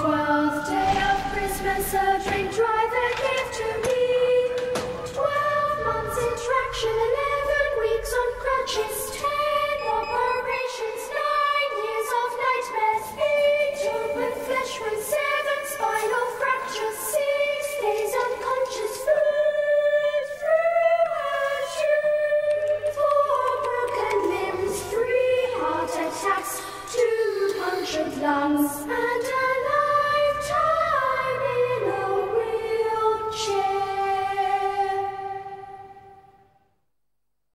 twelfth day of Christmas, a drink driver gave to me. Twelve months in traction, eleven weeks on crutches, ten operations, nine years of nightmares, eight open flesh wounds, seven spinal fractures, six days unconscious, food through a tube, four broken limbs, three heart attacks, two punctured lungs, and